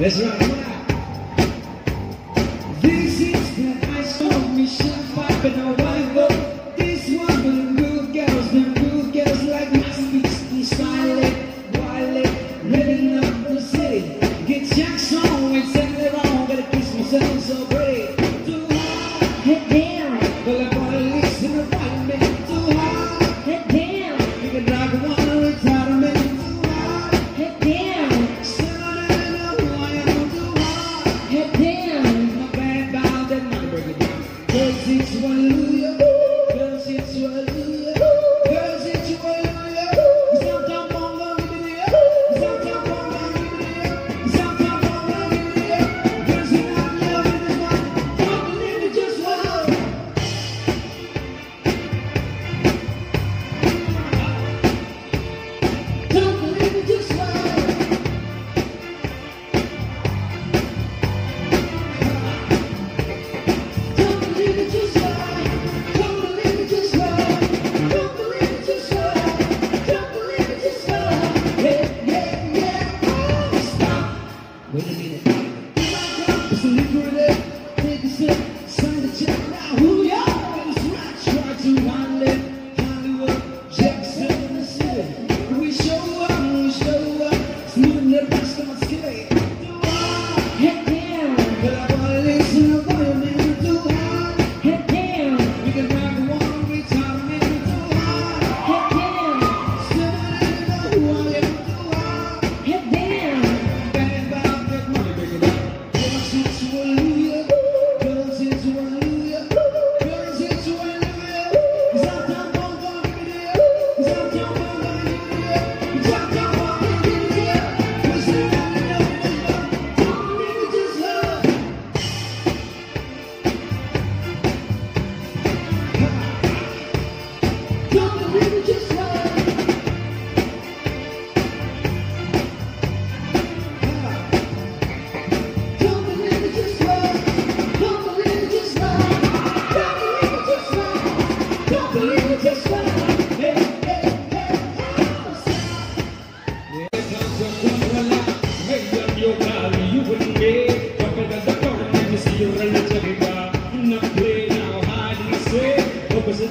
That's right. This is the ice cream Michelle Pipe hallelujah.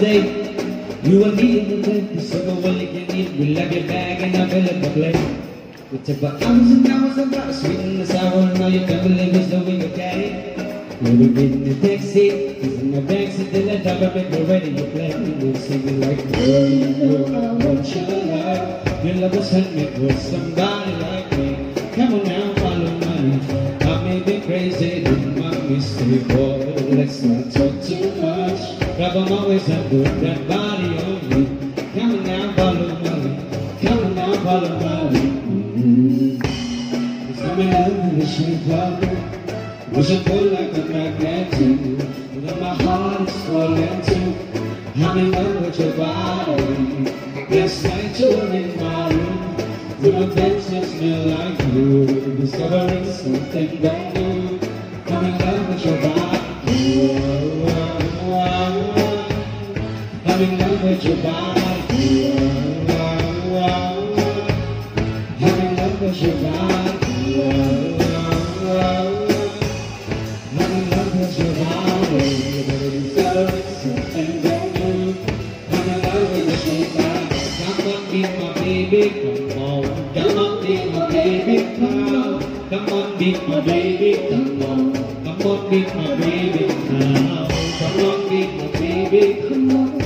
day. You and me in the bed, so go well again. We love your bag and I feel it the play. We took about hours and hours and hours, sweet and the sour. Now you can't believe it's okay. We'll be in the taxi, he's in the backseat till the top of it, we're ready to play. We'll sing it like, girl, you know I want your love. Your love was handmade with somebody like me. Come on now, follow me. I may be crazy, but my mistake, boy. Let's not talk much. Grab on my waist that body on me. Come on now, follow me. Come on now, follow me. Mm-hmm. It's coming up in the shape of Wish I could like a magnet. But my heart is falling too. I'm in love with your body. Last night you were in my room. With a that smell like you. Discovering something brand new. I'm in love with your body. Whoa. With your body. Wow, wow, wow. I'm in love with your body. Wow, wow, wow. I'm in love with your body. Baby, so it's something that you. I'm in love with your body. Come on, be my baby, come on. Come on, be my baby, come on. Come on, be my baby, come on. Come on, be my baby now. Come on, be my baby, come on.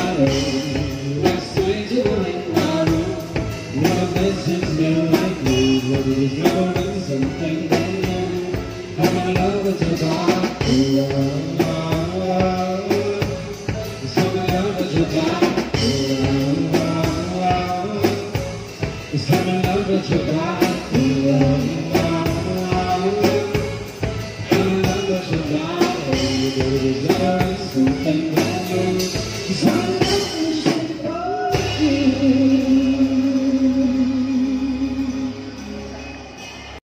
you, baby, love, and love.